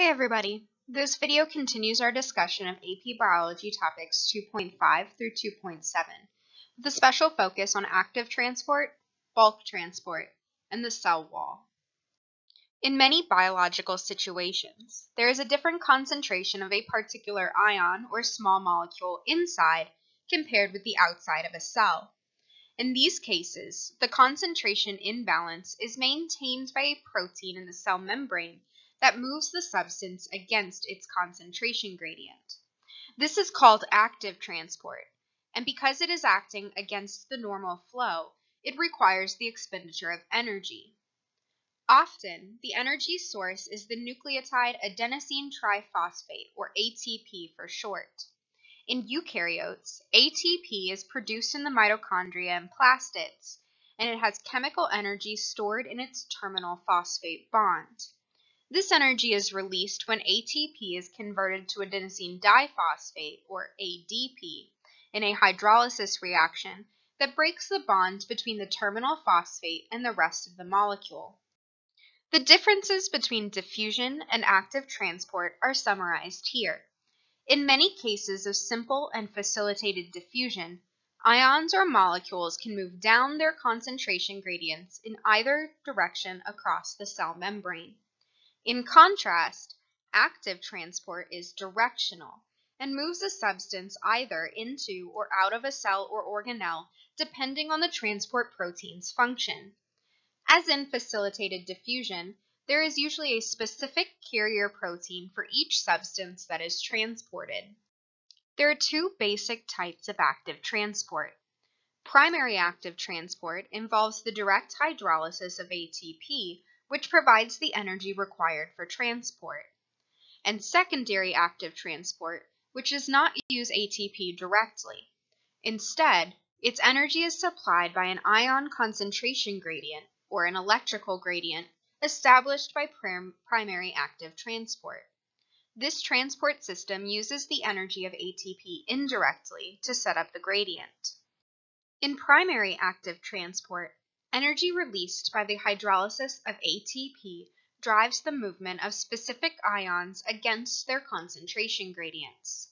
Hey everybody! This video continues our discussion of AP Biology topics 2.5 through 2.7 with a special focus on active transport, bulk transport, and the cell wall. In many biological situations, there is a different concentration of a particular ion or small molecule inside compared with the outside of a cell. In these cases, the concentration imbalance is maintained by a protein in the cell membrane that moves the substance against its concentration gradient. This is called active transport, and because it is acting against the normal flow, it requires the expenditure of energy. Often, the energy source is the nucleotide adenosine triphosphate, or ATP for short. In eukaryotes, ATP is produced in the mitochondria and plastids, and it has chemical energy stored in its terminal phosphate bond. This energy is released when ATP is converted to adenosine diphosphate, or ADP, in a hydrolysis reaction that breaks the bond between the terminal phosphate and the rest of the molecule. The differences between diffusion and active transport are summarized here. In many cases of simple and facilitated diffusion, ions or molecules can move down their concentration gradients in either direction across the cell membrane. In contrast, active transport is directional and moves a substance either into or out of a cell or organelle depending on the transport protein's function. As in facilitated diffusion, there is usually a specific carrier protein for each substance that is transported. There are two basic types of active transport. Primary active transport involves the direct hydrolysis of ATP which provides the energy required for transport, and secondary active transport, which does not use ATP directly. Instead, its energy is supplied by an ion concentration gradient, or an electrical gradient, established by prim primary active transport. This transport system uses the energy of ATP indirectly to set up the gradient. In primary active transport, Energy released by the hydrolysis of ATP drives the movement of specific ions against their concentration gradients.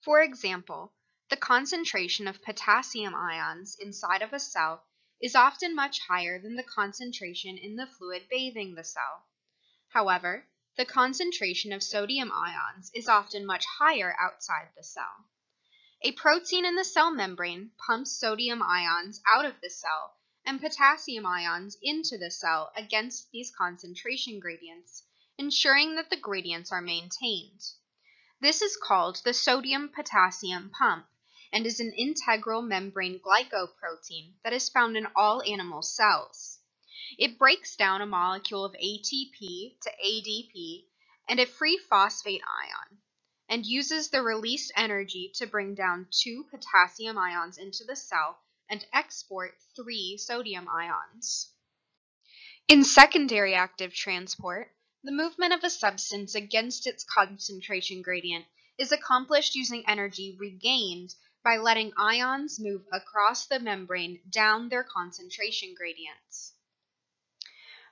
For example, the concentration of potassium ions inside of a cell is often much higher than the concentration in the fluid bathing the cell. However, the concentration of sodium ions is often much higher outside the cell. A protein in the cell membrane pumps sodium ions out of the cell and potassium ions into the cell against these concentration gradients, ensuring that the gradients are maintained. This is called the sodium-potassium pump and is an integral membrane glycoprotein that is found in all animal cells. It breaks down a molecule of ATP to ADP and a free phosphate ion and uses the released energy to bring down two potassium ions into the cell and export three sodium ions. In secondary active transport, the movement of a substance against its concentration gradient is accomplished using energy regained by letting ions move across the membrane down their concentration gradients.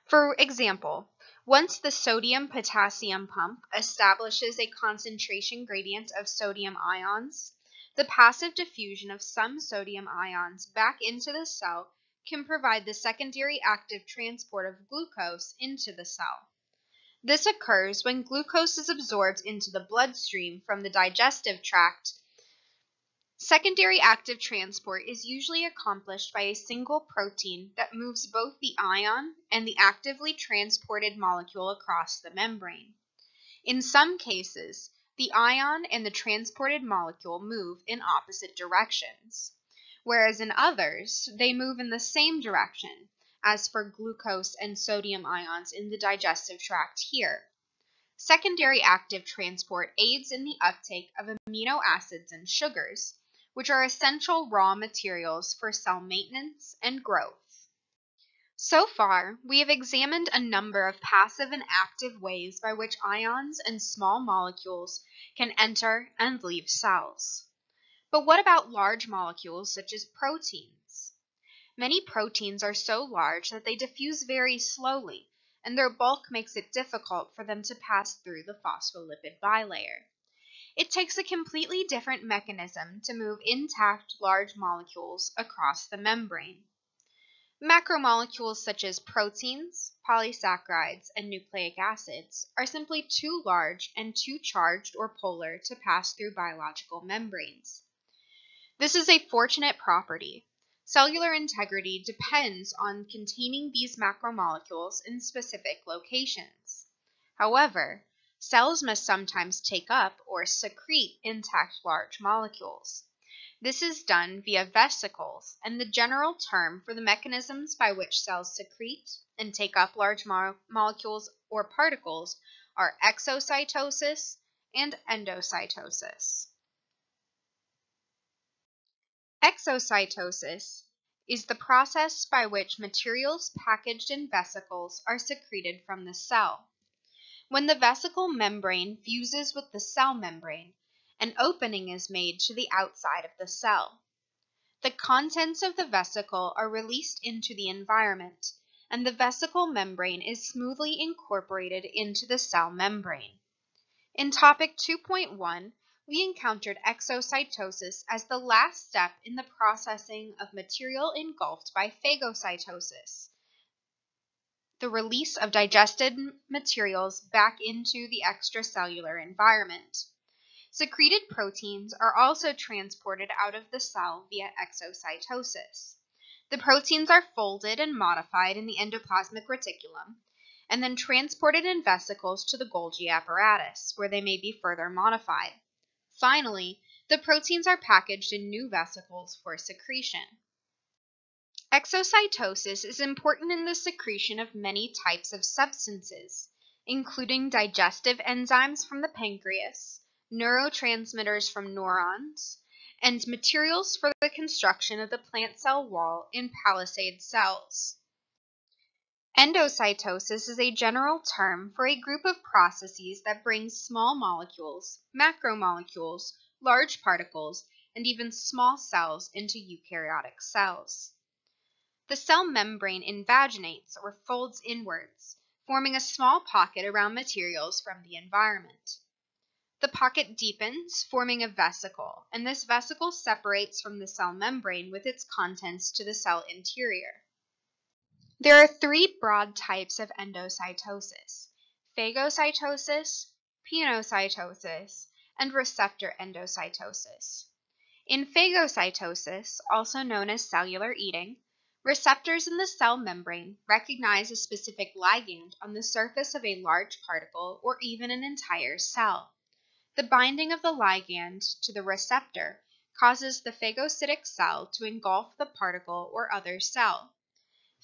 For example, once the sodium-potassium pump establishes a concentration gradient of sodium ions, the passive diffusion of some sodium ions back into the cell can provide the secondary active transport of glucose into the cell. This occurs when glucose is absorbed into the bloodstream from the digestive tract. Secondary active transport is usually accomplished by a single protein that moves both the ion and the actively transported molecule across the membrane. In some cases, the ion and the transported molecule move in opposite directions, whereas in others they move in the same direction, as for glucose and sodium ions in the digestive tract here. Secondary active transport aids in the uptake of amino acids and sugars, which are essential raw materials for cell maintenance and growth. So far, we have examined a number of passive and active ways by which ions and small molecules can enter and leave cells. But what about large molecules such as proteins? Many proteins are so large that they diffuse very slowly, and their bulk makes it difficult for them to pass through the phospholipid bilayer. It takes a completely different mechanism to move intact large molecules across the membrane. Macromolecules such as proteins, polysaccharides, and nucleic acids are simply too large and too charged or polar to pass through biological membranes. This is a fortunate property. Cellular integrity depends on containing these macromolecules in specific locations. However, cells must sometimes take up or secrete intact large molecules. This is done via vesicles, and the general term for the mechanisms by which cells secrete and take up large mo molecules or particles are exocytosis and endocytosis. Exocytosis is the process by which materials packaged in vesicles are secreted from the cell. When the vesicle membrane fuses with the cell membrane, an opening is made to the outside of the cell. The contents of the vesicle are released into the environment, and the vesicle membrane is smoothly incorporated into the cell membrane. In topic 2.1, we encountered exocytosis as the last step in the processing of material engulfed by phagocytosis, the release of digested materials back into the extracellular environment. Secreted proteins are also transported out of the cell via exocytosis. The proteins are folded and modified in the endoplasmic reticulum and then transported in vesicles to the Golgi apparatus, where they may be further modified. Finally, the proteins are packaged in new vesicles for secretion. Exocytosis is important in the secretion of many types of substances, including digestive enzymes from the pancreas, neurotransmitters from neurons, and materials for the construction of the plant cell wall in palisade cells. Endocytosis is a general term for a group of processes that brings small molecules, macromolecules, large particles, and even small cells into eukaryotic cells. The cell membrane invaginates or folds inwards, forming a small pocket around materials from the environment. The pocket deepens, forming a vesicle, and this vesicle separates from the cell membrane with its contents to the cell interior. There are three broad types of endocytosis phagocytosis, pinocytosis, and receptor endocytosis. In phagocytosis, also known as cellular eating, receptors in the cell membrane recognize a specific ligand on the surface of a large particle or even an entire cell. The binding of the ligand to the receptor causes the phagocytic cell to engulf the particle or other cell.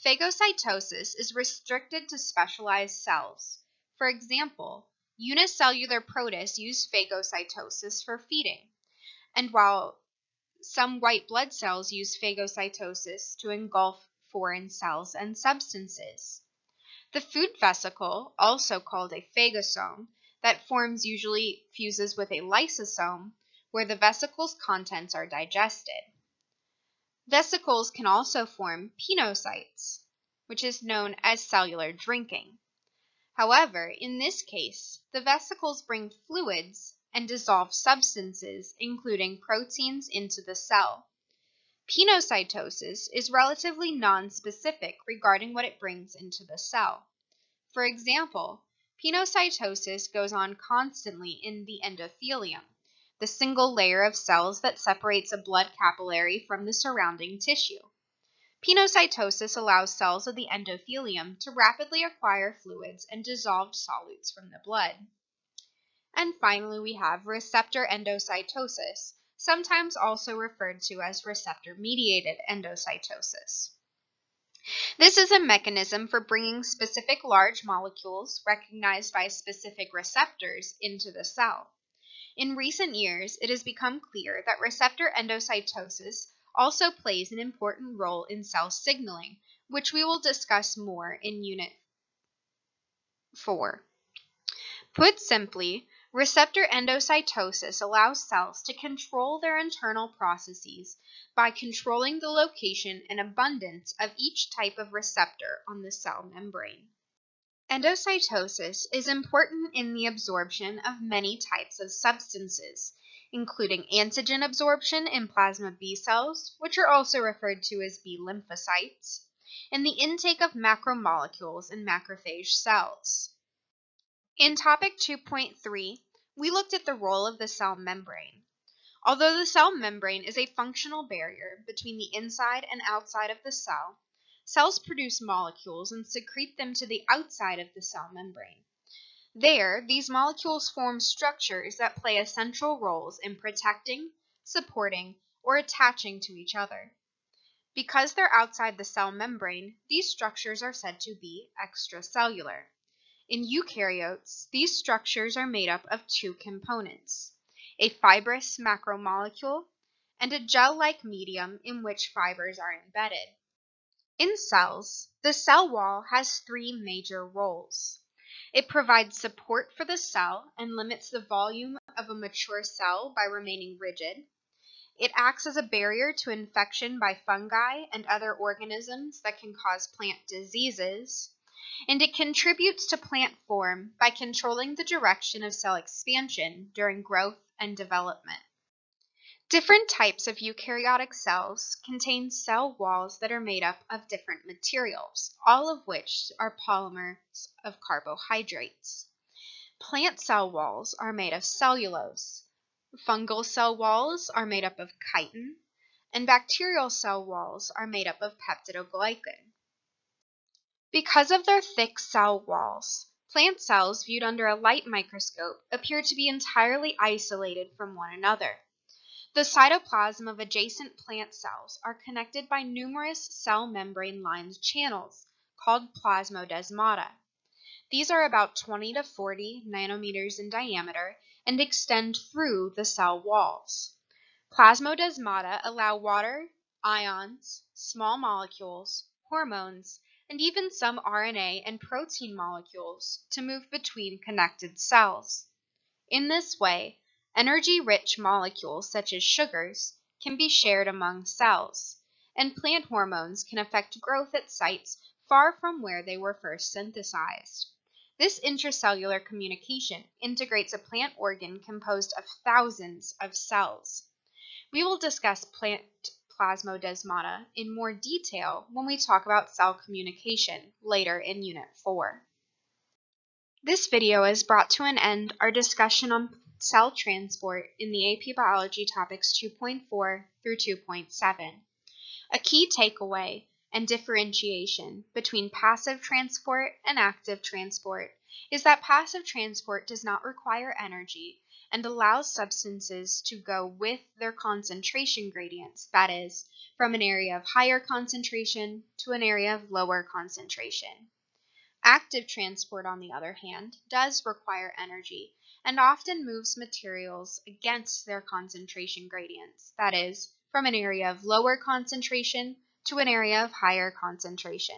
Phagocytosis is restricted to specialized cells. For example, unicellular protists use phagocytosis for feeding, and while some white blood cells use phagocytosis to engulf foreign cells and substances. The food vesicle, also called a phagosome, that forms usually fuses with a lysosome, where the vesicle's contents are digested. Vesicles can also form pinocytes, which is known as cellular drinking. However, in this case, the vesicles bring fluids and dissolve substances, including proteins, into the cell. Pinocytosis is relatively nonspecific regarding what it brings into the cell. For example, Pinocytosis goes on constantly in the endothelium, the single layer of cells that separates a blood capillary from the surrounding tissue. Pinocytosis allows cells of the endothelium to rapidly acquire fluids and dissolved solutes from the blood. And finally, we have receptor endocytosis, sometimes also referred to as receptor mediated endocytosis. This is a mechanism for bringing specific large molecules recognized by specific receptors into the cell. In recent years, it has become clear that receptor endocytosis also plays an important role in cell signaling, which we will discuss more in Unit 4. Put simply, Receptor endocytosis allows cells to control their internal processes by controlling the location and abundance of each type of receptor on the cell membrane. Endocytosis is important in the absorption of many types of substances, including antigen absorption in plasma B cells, which are also referred to as B lymphocytes, and the intake of macromolecules in macrophage cells. In topic 2.3, we looked at the role of the cell membrane. Although the cell membrane is a functional barrier between the inside and outside of the cell, cells produce molecules and secrete them to the outside of the cell membrane. There, these molecules form structures that play essential roles in protecting, supporting, or attaching to each other. Because they're outside the cell membrane, these structures are said to be extracellular. In eukaryotes, these structures are made up of two components, a fibrous macromolecule and a gel-like medium in which fibers are embedded. In cells, the cell wall has three major roles. It provides support for the cell and limits the volume of a mature cell by remaining rigid. It acts as a barrier to infection by fungi and other organisms that can cause plant diseases. And it contributes to plant form by controlling the direction of cell expansion during growth and development. Different types of eukaryotic cells contain cell walls that are made up of different materials, all of which are polymers of carbohydrates. Plant cell walls are made of cellulose. Fungal cell walls are made up of chitin, and bacterial cell walls are made up of peptidoglycan. Because of their thick cell walls, plant cells viewed under a light microscope appear to be entirely isolated from one another. The cytoplasm of adjacent plant cells are connected by numerous cell membrane lined channels called plasmodesmata. These are about 20 to 40 nanometers in diameter and extend through the cell walls. Plasmodesmata allow water, ions, small molecules, hormones, and even some RNA and protein molecules to move between connected cells. In this way, Energy-rich molecules such as sugars can be shared among cells, and plant hormones can affect growth at sites far from where they were first synthesized. This intracellular communication integrates a plant organ composed of thousands of cells. We will discuss plant plasmodesmata in more detail when we talk about cell communication later in Unit 4. This video has brought to an end our discussion on cell transport in the AP Biology topics 2.4 through 2.7. A key takeaway and differentiation between passive transport and active transport is that passive transport does not require energy and allows substances to go with their concentration gradients, that is, from an area of higher concentration to an area of lower concentration. Active transport, on the other hand, does require energy and often moves materials against their concentration gradients, that is, from an area of lower concentration to an area of higher concentration.